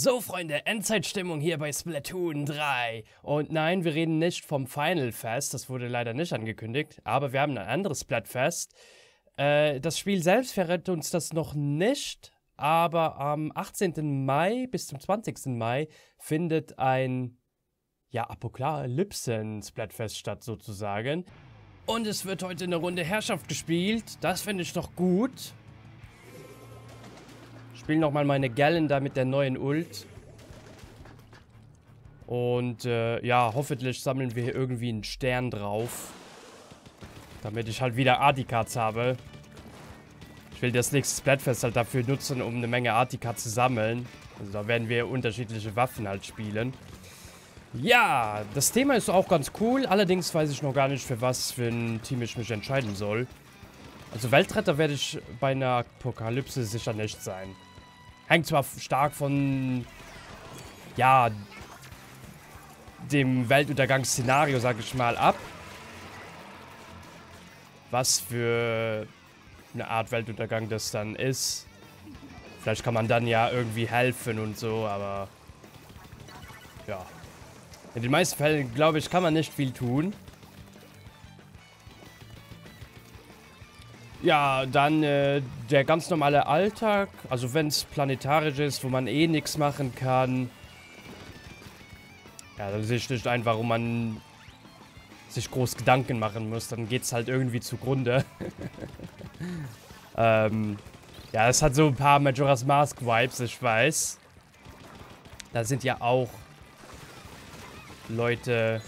So, Freunde, Endzeitstimmung hier bei Splatoon 3. Und nein, wir reden nicht vom Final Fest, das wurde leider nicht angekündigt, aber wir haben ein anderes Splatfest. Äh, das Spiel selbst verrät uns das noch nicht, aber am 18. Mai bis zum 20. Mai findet ein, ja, Apokalypsen-Splatfest statt sozusagen. Und es wird heute eine Runde Herrschaft gespielt, das finde ich doch gut spiele nochmal meine Gallen da mit der neuen Ult. Und äh, ja, hoffentlich sammeln wir hier irgendwie einen Stern drauf. Damit ich halt wieder Articards habe. Ich will das nächste Splatfest halt dafür nutzen, um eine Menge Articards zu sammeln. Also da werden wir unterschiedliche Waffen halt spielen. Ja, das Thema ist auch ganz cool. Allerdings weiß ich noch gar nicht, für was für ein Team ich mich entscheiden soll. Also Weltretter werde ich bei einer Apokalypse sicher nicht sein. Hängt zwar stark von, ja, dem Weltuntergangsszenario, sag ich mal, ab. Was für eine Art Weltuntergang das dann ist. Vielleicht kann man dann ja irgendwie helfen und so, aber ja. In den meisten Fällen, glaube ich, kann man nicht viel tun. Ja, dann äh, der ganz normale Alltag. Also wenn es planetarisch ist, wo man eh nichts machen kann. Ja, dann sehe ich nicht ein, warum man sich groß Gedanken machen muss. Dann geht es halt irgendwie zugrunde. ähm, ja, es hat so ein paar Majora's Mask Vibes, ich weiß. Da sind ja auch Leute,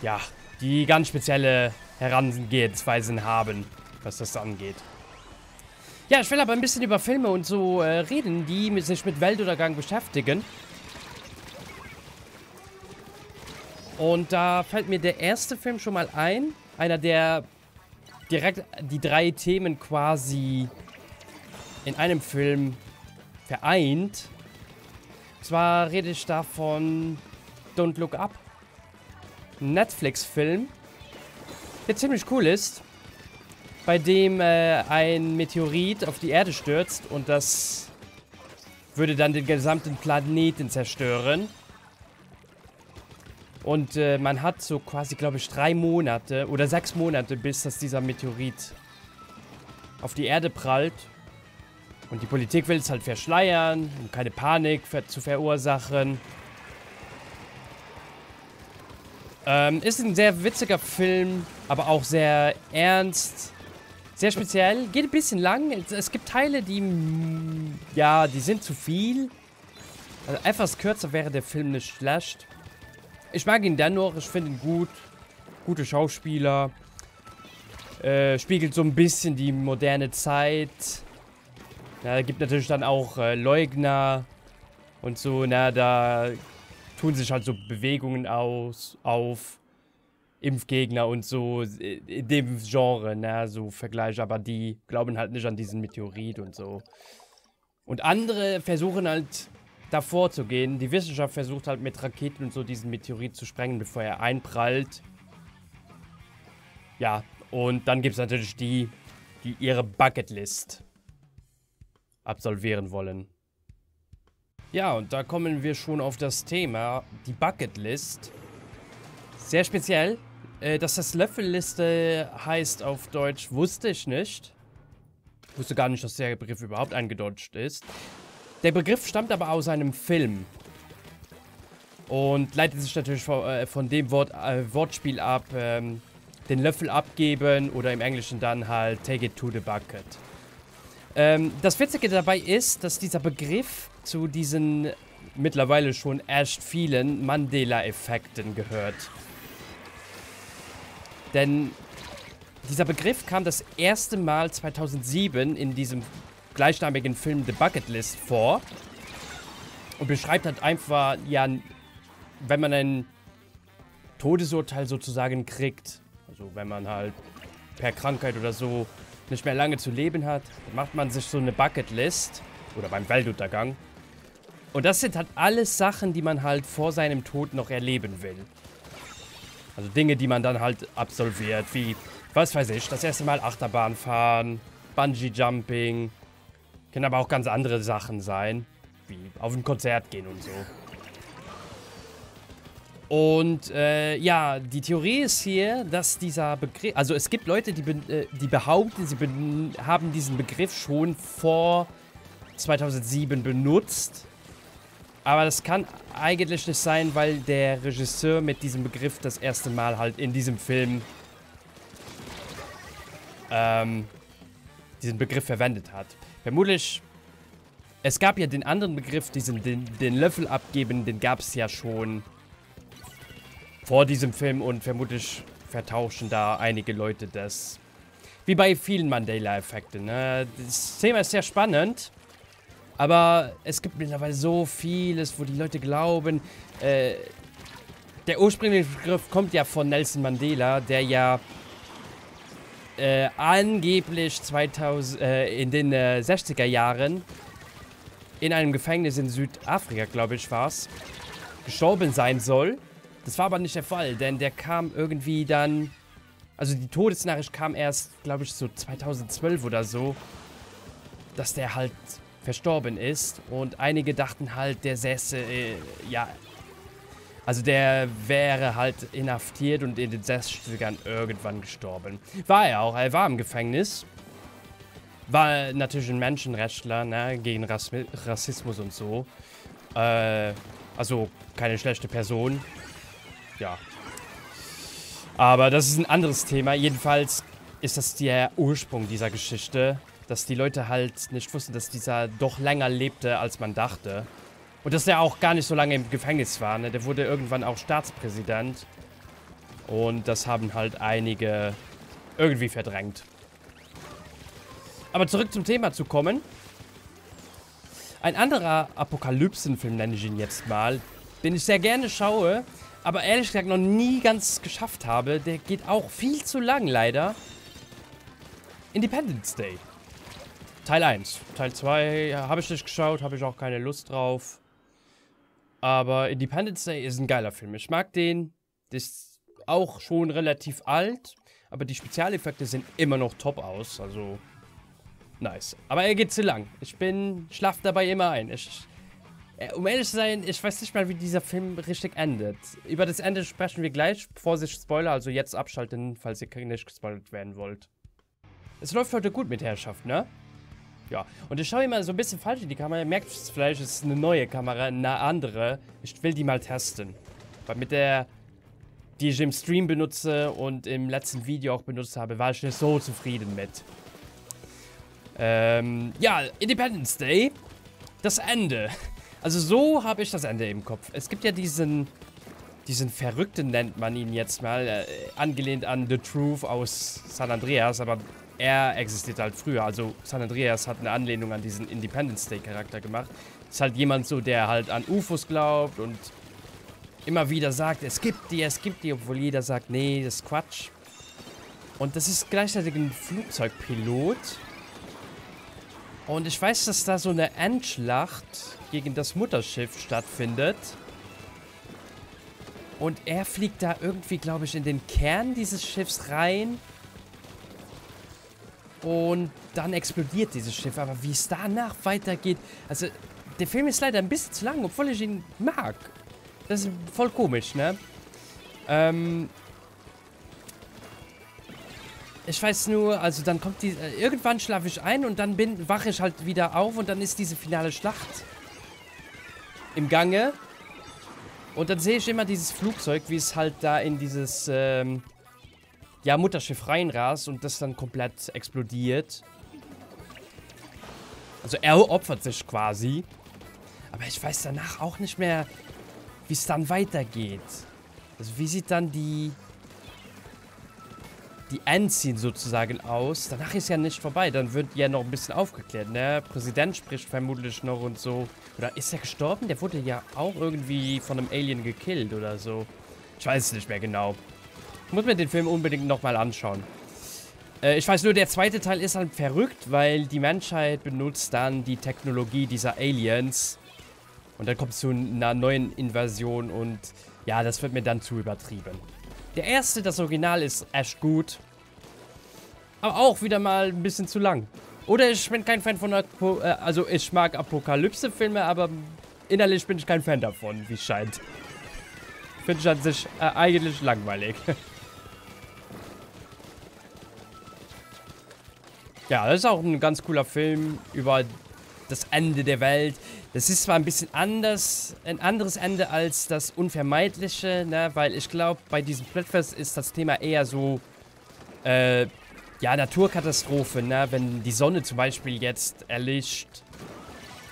ja, die ganz spezielle Herangehensweisen haben, was das angeht. Ja, ich will aber ein bisschen über Filme und so äh, reden, die sich mit Weltuntergang beschäftigen. Und da fällt mir der erste Film schon mal ein. Einer, der direkt die drei Themen quasi in einem Film vereint. Und zwar rede ich da von Don't Look Up. Netflix-Film der ziemlich cool ist, bei dem äh, ein Meteorit auf die Erde stürzt und das würde dann den gesamten Planeten zerstören. Und äh, man hat so quasi, glaube ich, drei Monate oder sechs Monate, bis dass dieser Meteorit auf die Erde prallt. Und die Politik will es halt verschleiern, um keine Panik zu verursachen. Ähm, ist ein sehr witziger Film, aber auch sehr ernst. Sehr speziell. Geht ein bisschen lang. Es gibt Teile, die... Ja, die sind zu viel. Also etwas kürzer wäre der Film nicht schlecht. Ich mag ihn dennoch. Ich finde ihn gut. Gute Schauspieler. Äh, spiegelt so ein bisschen die moderne Zeit. Ja, gibt natürlich dann auch äh, Leugner und so. Na, da tun sich halt so Bewegungen aus, auf. Impfgegner und so in dem Genre, ne, so Vergleich, aber die glauben halt nicht an diesen Meteorit und so. Und andere versuchen halt davor zu gehen. Die Wissenschaft versucht halt mit Raketen und so diesen Meteorit zu sprengen, bevor er einprallt. Ja, und dann gibt es natürlich die, die ihre Bucketlist absolvieren wollen. Ja, und da kommen wir schon auf das Thema, die Bucketlist. Sehr speziell. Äh, dass das Löffelliste heißt auf Deutsch, wusste ich nicht. Ich wusste gar nicht, dass der Begriff überhaupt eingedeutscht ist. Der Begriff stammt aber aus einem Film. Und leitet sich natürlich von, äh, von dem Wort, äh, Wortspiel ab, ähm, den Löffel abgeben oder im Englischen dann halt take it to the bucket. Ähm, das Witzige dabei ist, dass dieser Begriff zu diesen mittlerweile schon erst vielen Mandela-Effekten gehört. Denn dieser Begriff kam das erste Mal 2007 in diesem gleichnamigen Film The Bucket List vor und beschreibt halt einfach, ja, wenn man ein Todesurteil sozusagen kriegt, also wenn man halt per Krankheit oder so nicht mehr lange zu leben hat, macht man sich so eine Bucketlist oder beim Weltuntergang. Und das sind halt alles Sachen, die man halt vor seinem Tod noch erleben will. Also Dinge, die man dann halt absolviert, wie, was weiß ich, das erste Mal Achterbahn fahren, Bungee Jumping, Können aber auch ganz andere Sachen sein. Wie auf ein Konzert gehen und so. Und äh, ja, die Theorie ist hier, dass dieser Begriff, also es gibt Leute, die, äh, die behaupten, sie be haben diesen Begriff schon vor 2007 benutzt. Aber das kann eigentlich nicht sein, weil der Regisseur mit diesem Begriff das erste Mal halt in diesem Film ähm, diesen Begriff verwendet hat. Vermutlich, es gab ja den anderen Begriff, diesen, den, den Löffel abgeben, den gab es ja schon vor diesem Film und vermutlich vertauschen da einige Leute das. Wie bei vielen Mandela-Effekten. Ne? Das Thema ist sehr spannend. Aber es gibt mittlerweile so vieles, wo die Leute glauben, äh, der ursprüngliche Begriff kommt ja von Nelson Mandela, der ja äh, angeblich 2000, äh, in den äh, 60er Jahren in einem Gefängnis in Südafrika, glaube ich, war es, gestorben sein soll. Das war aber nicht der Fall, denn der kam irgendwie dann... Also die Todesnachricht kam erst, glaube ich, so 2012 oder so, dass der halt verstorben ist. Und einige dachten halt, der säße, äh, ja... Also der wäre halt inhaftiert und in den 60ern irgendwann gestorben. War er auch, er war im Gefängnis. War natürlich ein Menschenrechtler, ne, gegen Rassismus und so. Äh, also keine schlechte Person ja. Aber das ist ein anderes Thema. Jedenfalls ist das der Ursprung dieser Geschichte, dass die Leute halt nicht wussten, dass dieser doch länger lebte, als man dachte. Und dass er auch gar nicht so lange im Gefängnis war. Ne? Der wurde irgendwann auch Staatspräsident. Und das haben halt einige irgendwie verdrängt. Aber zurück zum Thema zu kommen. Ein anderer Apokalypsenfilm nenne ich ihn jetzt mal, den ich sehr gerne schaue, aber ehrlich gesagt noch nie ganz geschafft habe. Der geht auch viel zu lang, leider. Independence Day. Teil 1. Teil 2 habe ich nicht geschaut, habe ich auch keine Lust drauf. Aber Independence Day ist ein geiler Film. Ich mag den. Der ist auch schon relativ alt. Aber die Spezialeffekte sind immer noch top aus. Also, nice. Aber er geht zu lang. Ich bin, schlaf dabei immer ein. Ich um ehrlich zu sein, ich weiß nicht mal, wie dieser Film richtig endet. Über das Ende sprechen wir gleich. Vorsicht, Spoiler, also jetzt abschalten, falls ihr nicht gespoilert werden wollt. Es läuft heute gut mit Herrschaft, ne? Ja, und ich schaue immer so ein bisschen falsch in die Kamera. Ihr merkt es vielleicht, es ist eine neue Kamera, eine andere. Ich will die mal testen. Weil mit der, die ich im Stream benutze und im letzten Video auch benutzt habe, war ich nicht so zufrieden mit. Ähm, ja, Independence Day. Das Ende. Also so habe ich das Ende im Kopf. Es gibt ja diesen, diesen Verrückten nennt man ihn jetzt mal, äh, angelehnt an The Truth aus San Andreas, aber er existiert halt früher. Also San Andreas hat eine Anlehnung an diesen Independence Day Charakter gemacht. Ist halt jemand so, der halt an UFOs glaubt und immer wieder sagt, es gibt die, es gibt die, obwohl jeder sagt, nee, das ist Quatsch. Und das ist gleichzeitig ein Flugzeugpilot. Und ich weiß, dass da so eine Endschlacht gegen das Mutterschiff stattfindet. Und er fliegt da irgendwie, glaube ich, in den Kern dieses Schiffs rein. Und dann explodiert dieses Schiff. Aber wie es danach weitergeht... Also, der Film ist leider ein bisschen zu lang, obwohl ich ihn mag. Das ist voll komisch, ne? Ähm... Ich weiß nur, also dann kommt die... Äh, irgendwann schlafe ich ein und dann bin, wache ich halt wieder auf und dann ist diese finale Schlacht im Gange. Und dann sehe ich immer dieses Flugzeug, wie es halt da in dieses, ähm, ja, Mutterschiff reinrast und das dann komplett explodiert. Also er opfert sich quasi. Aber ich weiß danach auch nicht mehr, wie es dann weitergeht. Also wie sieht dann die die Endziehen sozusagen aus. Danach ist ja nicht vorbei. Dann wird ja noch ein bisschen aufgeklärt, ne? Präsident spricht vermutlich noch und so. Oder ist er gestorben? Der wurde ja auch irgendwie von einem Alien gekillt oder so. Ich weiß es nicht mehr genau. Ich muss mir den Film unbedingt nochmal anschauen. Äh, ich weiß nur, der zweite Teil ist halt verrückt, weil die Menschheit benutzt dann die Technologie dieser Aliens. Und dann kommt es zu einer neuen Invasion und ja, das wird mir dann zu übertrieben. Der erste, das Original, ist echt gut. Aber auch wieder mal ein bisschen zu lang. Oder ich bin kein Fan von, Apo äh, also ich mag Apokalypse-Filme, aber innerlich bin ich kein Fan davon, wie es scheint. Finde ich an sich äh, eigentlich langweilig. ja, das ist auch ein ganz cooler Film über das Ende der Welt. Das ist zwar ein bisschen anders, ein anderes Ende als das Unvermeidliche, ne? weil ich glaube, bei diesem Splatfest ist das Thema eher so, äh, ja, Naturkatastrophe, ne? wenn die Sonne zum Beispiel jetzt erlischt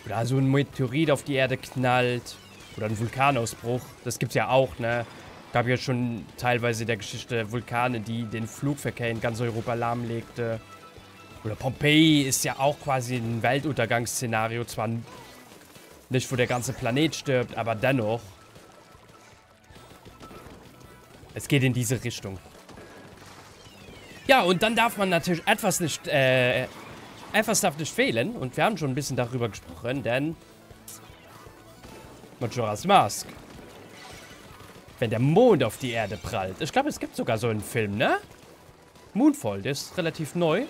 oder so ein Meteorit auf die Erde knallt oder ein Vulkanausbruch. Das gibt es ja auch, ne? Gab ja schon teilweise in der Geschichte Vulkane, die den Flugverkehr in ganz Europa lahmlegte. Oder Pompeji ist ja auch quasi ein Weltuntergangsszenario. Zwar nicht, wo der ganze Planet stirbt, aber dennoch. Es geht in diese Richtung. Ja, und dann darf man natürlich etwas nicht, äh, etwas darf nicht fehlen. Und wir haben schon ein bisschen darüber gesprochen, denn Majora's Mask. Wenn der Mond auf die Erde prallt. Ich glaube, es gibt sogar so einen Film, ne? Moonfall, der ist relativ neu.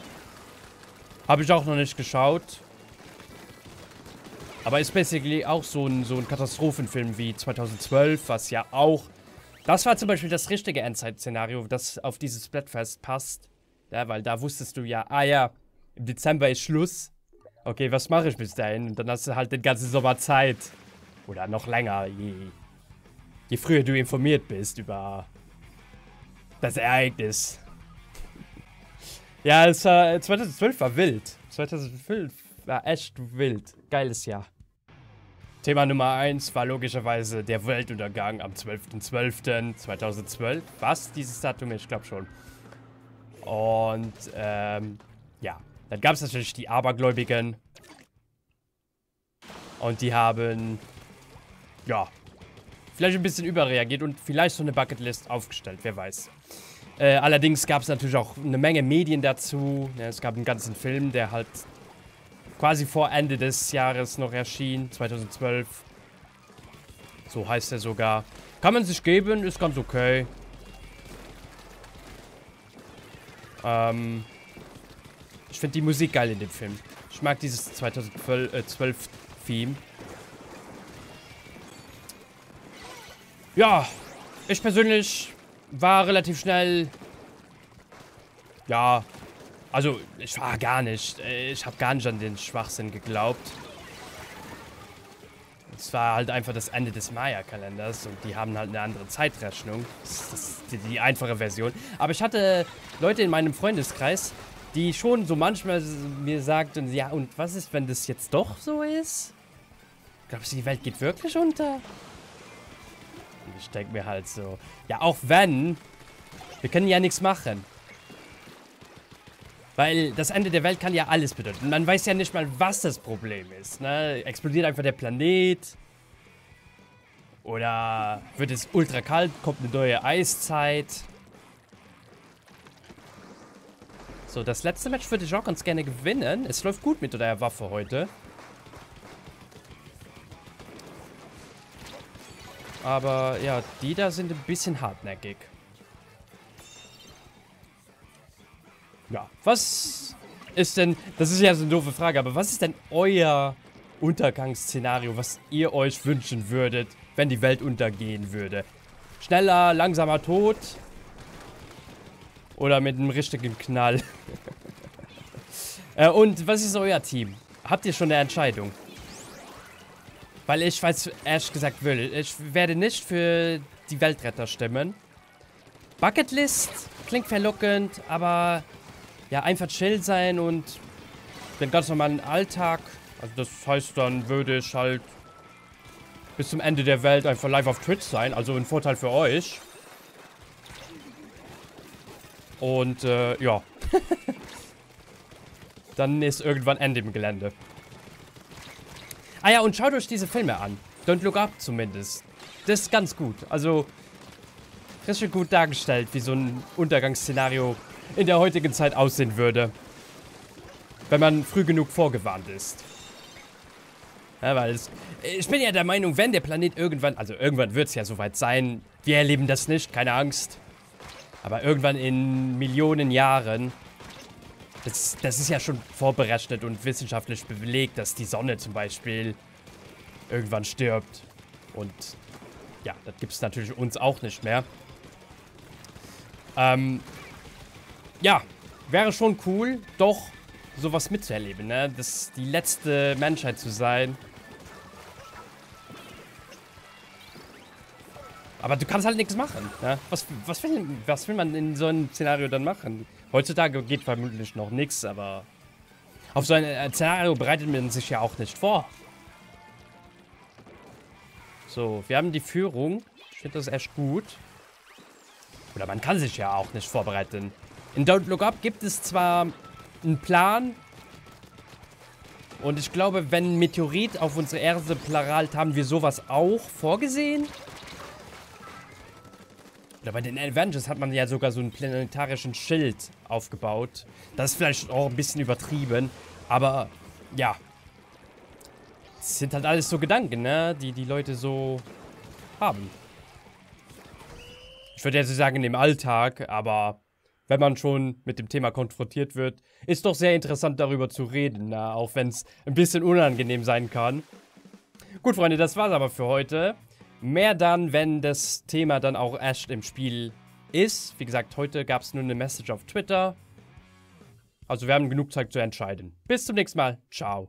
Habe ich auch noch nicht geschaut. Aber ist basically auch so ein, so ein Katastrophenfilm wie 2012, was ja auch... Das war zum Beispiel das richtige Endzeit-Szenario, das auf dieses Splatfest passt. Ja, weil da wusstest du ja, ah ja, im Dezember ist Schluss. Okay, was mache ich bis dahin? Und dann hast du halt den ganzen Sommer Zeit. Oder noch länger, je, je früher du informiert bist über das Ereignis. Ja, es war, 2012 war wild. 2012 war echt wild. Geiles Jahr. Thema Nummer 1 war logischerweise der Weltuntergang am 12.12.2012. Was? Dieses Datum? Ich glaube schon. Und, ähm, ja. Dann gab es natürlich die Abergläubigen. Und die haben ja, vielleicht ein bisschen überreagiert und vielleicht so eine Bucketlist aufgestellt, wer weiß. Äh, allerdings gab es natürlich auch eine Menge Medien dazu. Ja, es gab einen ganzen Film, der halt quasi vor Ende des Jahres noch erschien, 2012. So heißt er sogar. Kann man sich geben, ist ganz okay. Ähm, ich finde die Musik geil in dem Film. Ich mag dieses 2012-Theme. Äh, Ja, ich persönlich war relativ schnell... Ja, also ich war gar nicht. Ich habe gar nicht an den Schwachsinn geglaubt. Es war halt einfach das Ende des Maya-Kalenders und die haben halt eine andere Zeitrechnung. Das ist die, die, einfache Version. Aber ich hatte Leute in meinem Freundeskreis, die schon so manchmal mir sagten, ja, und was ist, wenn das jetzt doch so ist? Glaubst du, die Welt geht wirklich unter? ich denke mir halt so, ja, auch wenn, wir können ja nichts machen. Weil das Ende der Welt kann ja alles bedeuten. Man weiß ja nicht mal, was das Problem ist. Ne? Explodiert einfach der Planet? Oder wird es ultra kalt? Kommt eine neue Eiszeit? So, das letzte Match würde ich auch ganz gerne gewinnen. Es läuft gut mit der Waffe heute. Aber ja, die da sind ein bisschen hartnäckig. Ja, was ist denn, das ist ja so eine doofe Frage, aber was ist denn euer Untergangsszenario, was ihr euch wünschen würdet, wenn die Welt untergehen würde? Schneller, langsamer Tod? Oder mit einem richtigen Knall? äh, und was ist euer Team? Habt ihr schon eine Entscheidung? Weil ich weiß, ehrlich gesagt, will. Ich werde nicht für die Weltretter stimmen. Bucketlist klingt verlockend, aber ja, einfach chill sein und den ganz normalen Alltag. Also das heißt, dann würde ich halt bis zum Ende der Welt einfach live auf Twitch sein. Also ein Vorteil für euch. Und äh, ja. dann ist irgendwann Ende im Gelände. Ah ja, und schaut euch diese Filme an. Don't Look Up zumindest. Das ist ganz gut. Also, richtig gut dargestellt, wie so ein Untergangsszenario in der heutigen Zeit aussehen würde. Wenn man früh genug vorgewarnt ist. Ja, weil es, ich bin ja der Meinung, wenn der Planet irgendwann, also irgendwann wird es ja soweit sein, wir erleben das nicht, keine Angst. Aber irgendwann in Millionen Jahren Das, das ist ja schon vorberechnet und wissenschaftlich belegt, dass die Sonne zum Beispiel irgendwann stirbt. Und ja, das gibt es natürlich uns auch nicht mehr. Ähm, ja, wäre schon cool, doch sowas mitzuerleben, ne? Das die letzte Menschheit zu sein. Aber du kannst halt nichts machen. Ne? Was, was, will, was will man in so einem Szenario dann machen? Heutzutage geht vermutlich noch nichts, aber auf so ein äh, Szenario bereitet man sich ja auch nicht vor. So, wir haben die Führung. Ich finde das echt gut. Oder man kann sich ja auch nicht vorbereiten. In Don't Look Up gibt es zwar einen Plan. Und ich glaube, wenn Meteorit auf unsere Erde pluralt, haben wir sowas auch vorgesehen. Oder bei den Avengers hat man ja sogar so einen planetarischen Schild aufgebaut. Das ist vielleicht auch ein bisschen übertrieben. Aber ja. Das sind halt alles so Gedanken, ne? Die die Leute so haben. Ich würde jetzt sagen im Alltag, aber wenn man schon mit dem Thema konfrontiert wird, ist doch sehr interessant darüber zu reden, na, auch wenn es ein bisschen unangenehm sein kann. Gut, Freunde, das war's aber für heute. Mehr dann, wenn das Thema dann auch erst im Spiel ist. Wie gesagt, heute gab es nur eine Message auf Twitter. Also wir haben genug Zeit zu entscheiden. Bis zum nächsten Mal. Ciao.